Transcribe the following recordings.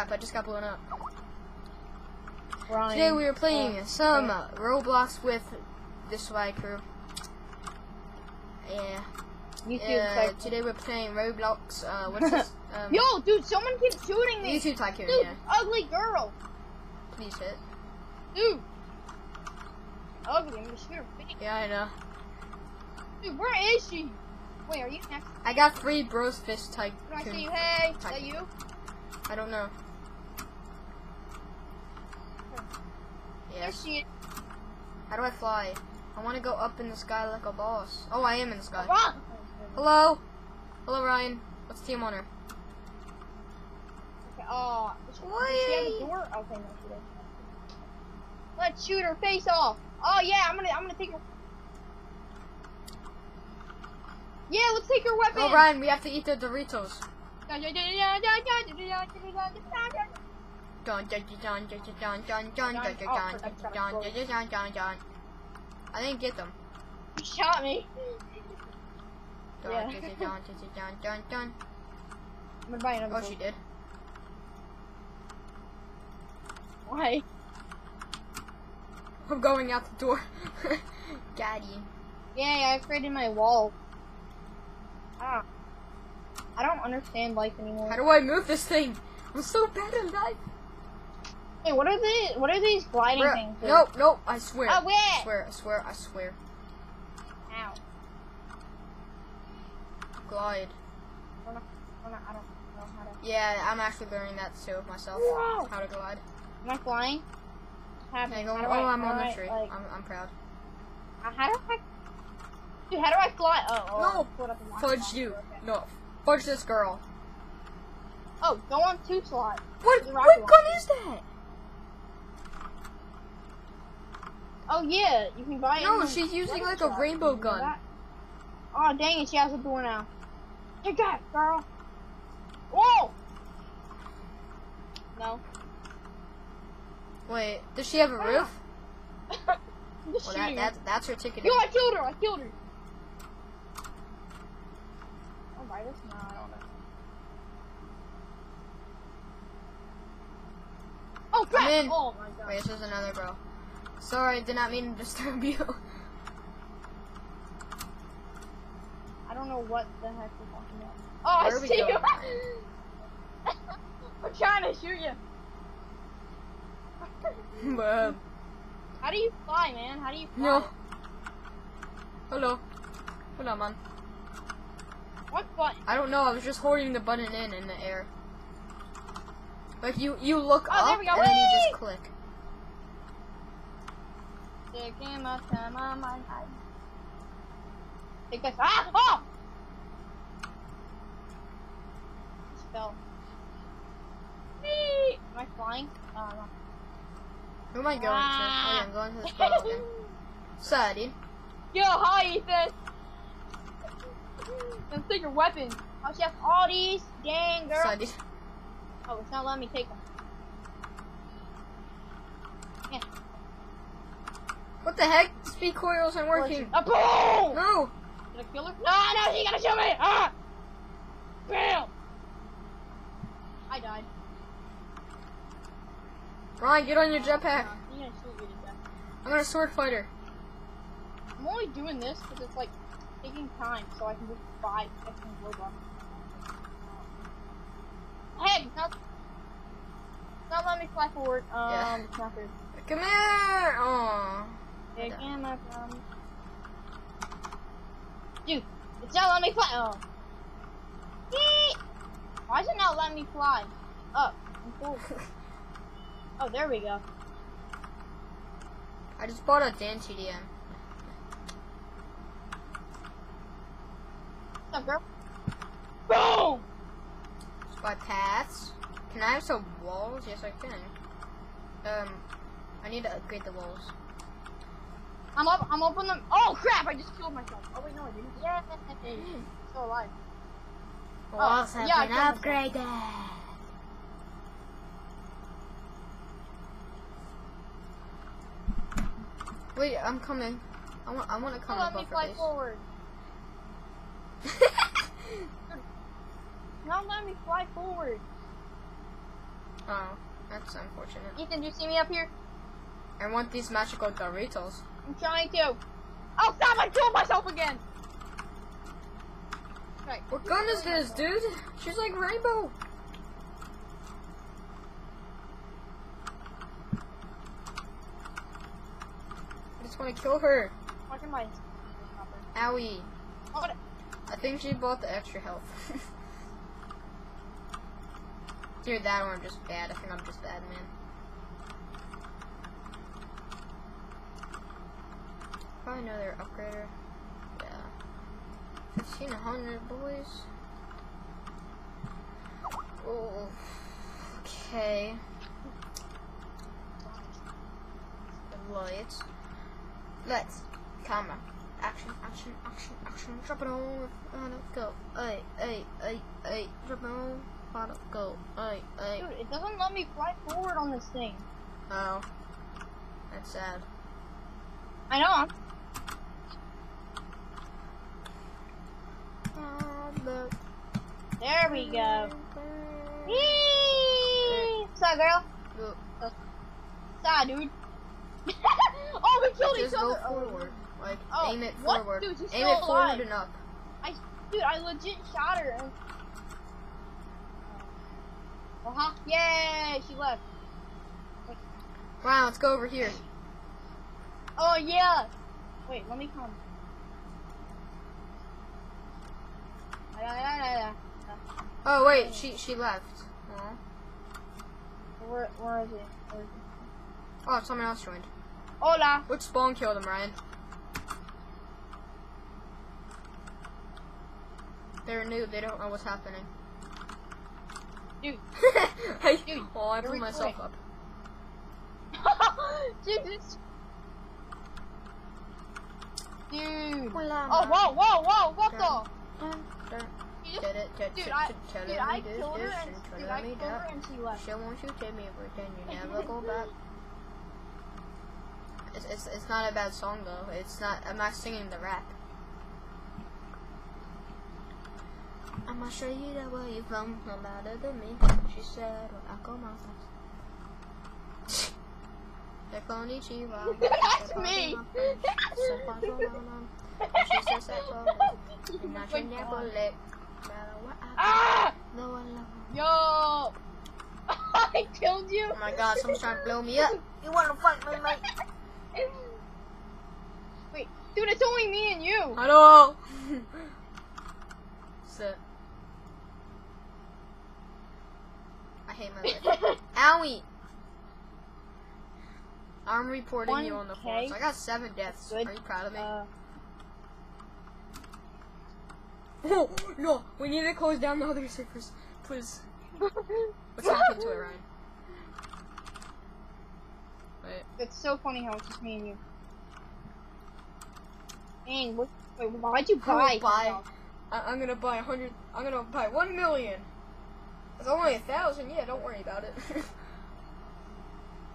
crap, I just got blown up. Ryan. Today we are playing uh, some uh, Roblox with the Swag Crew. Yeah. YouTube Uh, today we're playing Roblox. Uh, what's this? Um, Yo, dude, someone keeps shooting me. YouTube Tycoon, Dude, yeah. ugly girl. Please hit. Dude. Ugly, I'm gonna shoot her. Yeah, I know. Dude, where is she? Wait, are you next? I got three Bros Fist Can I see you? Hey, is that you? I don't know. There Yes. she is. How do I fly? I want to go up in the sky like a boss. Oh, I am in the sky. Hello? Hello, Ryan. What's team honor? Okay, oh, does she, she have a Whee! door? Okay, no. Let's shoot her face off. Oh yeah, I'm gonna, I'm gonna take her. Yeah, let's take her weapon. Oh, Ryan, we have to eat the Doritos. I didn't get them. You shot me. Dun dun dun dun. I'm gonna buy another Oh, she did. Why? I'm going out the door. Daddy. Yeah, I created my wall. Ah. I don't understand life anymore. How do I move this thing? I'm so bad at life. Hey, what are these? What are these gliding things? Nope, nope. I swear. Oh, I swear. I swear. I swear. Ow. Glide. I don't know, I don't know how to. Yeah, I'm actually learning that too myself. Wow. How to glide. Am I flying? What's Can I happening? go? How do Oh, I- I'm on the I, tree. Like, I'm, I'm proud. uh, how do I? Dude, how do I fly? Oh, oh No, put up a line Fudge you. Okay. No, fudge this girl. Oh, go on two slot. What? What gun is that? Oh yeah, you can buy it. No, she's using like a rainbow gun. Oh dang it, she has a door now. Take that, girl. Whoa. No. Wait, does she have a roof? Well, that, that's her ticket. Yo, I killed her! I killed her! Oh, I'll buy this? No, I don't know. Oh, crap! Oh my god. Wait, this is another girl. Sorry, I did not mean to disturb you. I don't know what the heck you're talking about. Oh, Where I we see going? you! I'm trying to shoot you. Bruh. How do you fly, man? How do you fly? no. Hello. Hello, man. What button? I don't know. I was just holding the button in in the air. Like you, you look Oh, there up we go. and then you just click. Taking my time on my life. Take this. Ah! Oh! Just fell. Whee! Am I flying? Oh, no. Who am I going to? Oh yeah, I'm going to this girl again. Sad, dude. Yo, hi, Ethan! Let's take your weapon. Oh, she has all these. Dang, girl. Dude. Oh, it's not letting me take them. What the heck? Speed coils aren't working. Oh, boom! No. Did I kill her? No, no, she gotta shoot me! Ah! Bam! I died. Ryan, get on your jetpack. She's gonna shoot me to death. I'm gonna sword fighter. I'm only doing this because it's like taking time so I can just buy extra Robux. Hey, not, not letting me fly forward. Um, Yeah. it's not good. Come here. Aww. Take my thumb. Dude, it's not letting me fly. Oh. Yee! Why is it not letting me fly? Up. I'm cool. oh, there we go. I just bought a DanTDM. What's up, girl? Boom! Just buy paths. Can I have some walls? Yes, I can. Um, I need to upgrade the walls. I'm up. I'm up on them. Oh crap! I just killed myself. Oh wait, no, I didn't. Yeah, still alive. Walls oh, have yeah, been upgraded. Wait, I'm coming. I want. I want to come let me fly base. forward. Don't let me fly forward. Oh, that's unfortunate. Ethan, do you see me up here? I want these magical Doritos. I'm trying to. Oh, stop! I killed myself again! Right. What gun is this, dude? She's like rainbow. I just want to kill her. Fucking my. Owie. Oh, I think she bought the extra health. Dude, that one just bad. I think I'm just bad, man. Probably another upgrader. Yeah. 1500 boys. Oh. Okay. Lights. Let's. Camera. Action, action, action, action. Drop it on. On it go. Hey, hey, hey, hey. Drop it on. On it go. Hey, hey. Dude, it doesn't let me fly forward on this thing. Oh. That's sad. I know. I'm- Oh, look. There we go. Whee! What's up, girl? Look. What's up, dude? oh, we killed Just each go other. Oh, forward. Like, Oh, aim it what? forward. Dude, aim it forward and up. I, dude, I legit shot her. Uh huh. Yay! She left. Ryan, let's go over here. Oh yeah. Wait, let me come. Ah, yeah, yeah, yeah. Oh, wait. She she left. Aw. Where, where is it? Where is it? Oh, someone else joined. Hola. Which spawn killed him, Ryan? They're new. They don't know what's happening. Dude. I, Dude, oh, I blew myself recording. up. Dude, this. Dude. Hola, Oh, whoa, whoa, whoa, what the? Dun, dun. You it, did- dude, I, dude, I killed her and, dude, I killed her and she left. She wants you to me everything. You never go back. It's, it's, it's not a bad song though. It's not. I'm not singing the rap. I'ma show you that where you from, no matter to me. She said, well, I go my house. Hey, konnichiwa. That's me. She says that for me. And I should never let. Matter Ah! no one me. Yo! I killed you. Oh my god, someone's trying to blow me up. You wanna fight me, mate? Wait, dude, it's only me and you. Hello. Sit. I hate my life. Owie! I'm reporting you on the 1K? I got seven deaths. Are you proud of me? Uh, Oh, no, we need to close down the other servers. Please. What's happening to it, Ryan? Wait. It's so funny how it's just me and you. Dang, what, wait, why'd you buy? buy I, am gonna buy a hundred, I'm gonna buy one million. It's only a thousand, yeah, don't worry about it.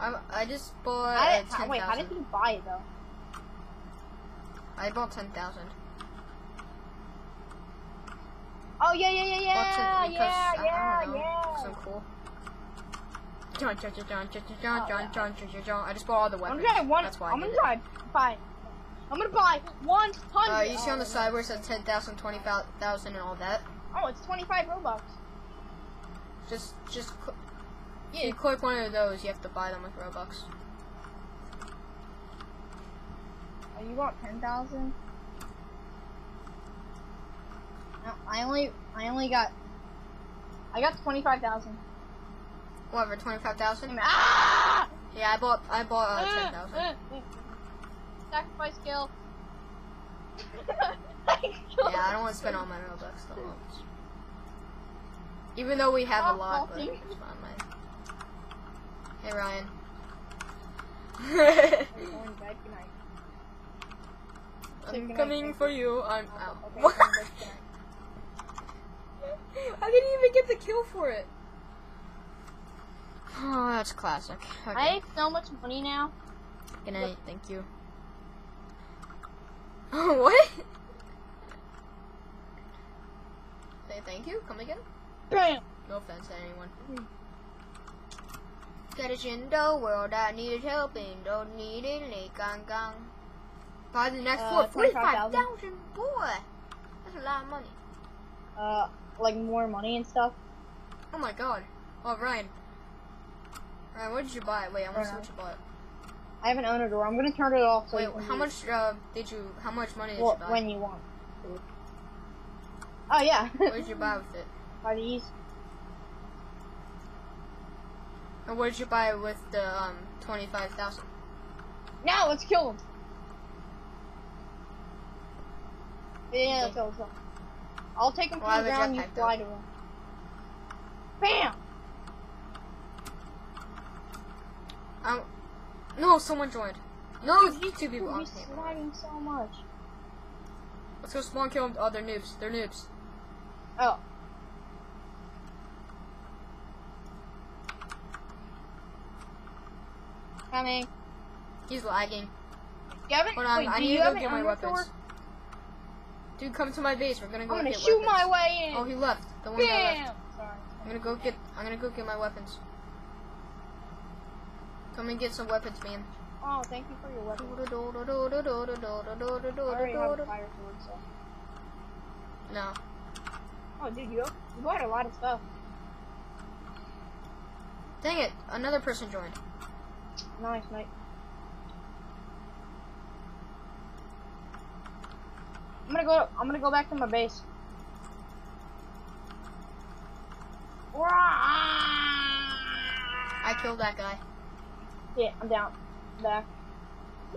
I'm, I just bought I, 10, Wait, 000. how did you buy it though? I bought 10,000. Oh yeah, yeah, yeah, yeah, because yeah, I, yeah, know. yeah. I'm cool. John, John, John, John, John, John, Oh, John, yeah. John, John, John, John. I just bought all the I'm weapons. gonna try one. That's why I'm gonna try buy. I'm gonna buy one hundred. Uh, you see on the side where it says 10,000, 20,000, and all that? Oh, it's twenty five robux. Just, just, Yeah. you click one of those, you have to buy them with Robux. Oh, you want ten thousand? No, I only, I only got, I got twenty five thousand. Whatever, 25,000? Ah! Yeah, I bought, I bought uh, Uh, 10,000. uh, uh. Sacrifice kill. Yeah, I don't want to spend all my Robux though. Even though we have a Oh, lot, but it's fine, man. Hey, Ryan. Going back, good. I'm coming for you. I'm out. Okay, What? going back, good night. I didn't even get the kill for it. Oh, that's classic. Okay. I have so much money now. Good night. Thank you. Oh what? Say thank you. Come again. Bam. No offense to anyone. Get in the world that needed helping, don't need any gang gang. Buy the next Uh, four, 25,000. 45,000, boy. That's a lot of money. Uh, like more money and stuff. Oh my god. Oh, Ryan. Ryan, what did you buy? Wait, I want to see what you bought. I haven't owned a door. I'm gonna turn it off. So Wait, how much uh, did you, how much money did Well, you buy? when you want. Oh yeah. What did you buy with it? Buy these. And what did you buy with the um, 25,000? Now let's kill him. Yeah, let's Okay. let's kill him. I'll take him Well, from the ground. You fly to him. Bam! Um, no, someone joined. No, these two people. He's sliding so much. Let's go spawn kill them. Oh, they're noobs. They're noobs. Oh. Coming. He's lagging. Gavin, Hold on, wait, I need to go get my weapons. door? Dude, come to my base. We're gonna go. I'm go gonna get shoot weapons. my way in. Oh, he left. The one guy left. Bam! Sorry. I'm gonna go get. I'm gonna go get my weapons. Come and get some weapons, man. Oh, thank you for your weapon. I No. already have a fire sword, so. Oh, dude, you, you bought a lot of stuff. Dang it! Another person joined. Nice, mate. I'm gonna go. I'm gonna go back to my base. I killed that guy. Yeah, I'm down. Back.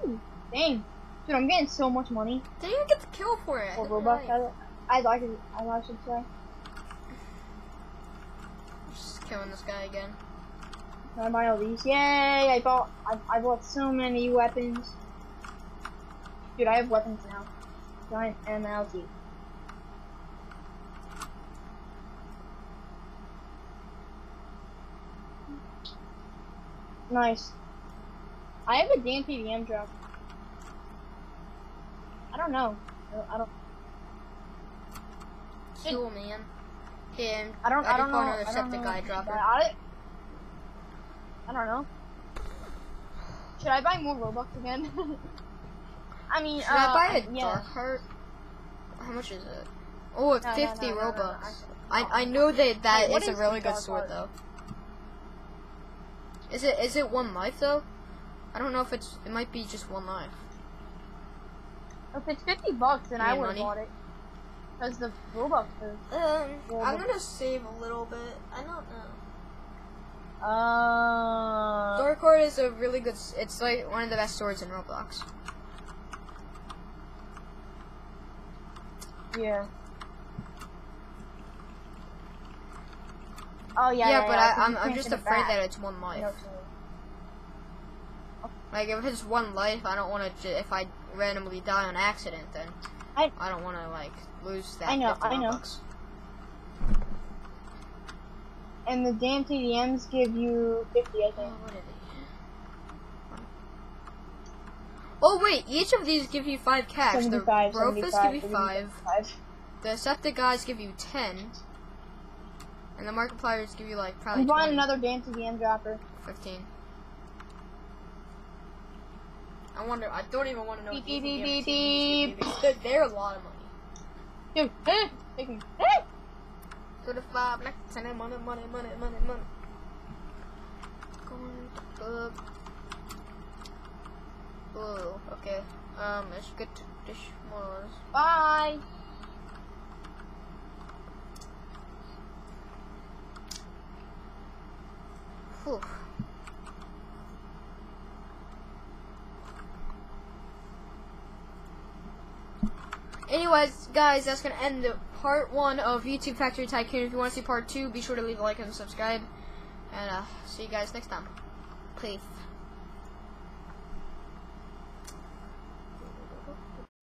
Ooh, dang. Dude, I'm getting so much money. Didn't even get the kill for it. Oh, or Robux, I, I like it, I I should say. Just killing this guy again. Can I buy all these? Yay! I bought, I, I bought so many weapons. Dude, I have weapons now. Giant MLT. Nice. I have a damn PVM drop. I don't know. I don't. Cool, man. And I don't. I, I don't know. want I don't know guy dropper. I, I don't know. Should I buy more Robux again? I mean, Should uh, I buy a yeah. Darkheart? How much is it? Oh, it's No, no, 50 no, no. Robux. I- I, know that that Wait, what is a really good sword heart? though. Is it is it one life though? I don't know if it's it might be just one life. If it's fifty bucks, then I would have bought it. Cause the Robux is. Um, I'm gonna save a little bit. I don't know. Uh. Dark is a really good. It's like one of the best swords in Roblox. Yeah. Oh yeah. Yeah, yeah, but yeah, I, I'm I'm just afraid back. that it's one life. what. Like if it's one life, I don't want to. If I randomly die on accident, then I- I don't want to like lose that. I know, I know. Robux. And the DanTDMs give you fifty, I Oh, think. what are they? Oh wait, each of these give you five cash. The 75, Rofus 75, give you five. The Septic guys give you ten. And the Markipliers give you like probably I'm buying 20, another DanTDM dropper. 15. I wonder. I don't even want to know. Beep, beep, beep, beep. because They're, a lot of money. Dude, take me. Eh! To five, ten money, money, money, money, money. Going to club. Oh, okay. Um, let's get to this was. Bye. Whew. Anyways, guys, that's gonna end the part one of YouTube Factory Tycoon. If you want to see part two, be sure to leave a like and subscribe. And uh, see you guys next time. Peace.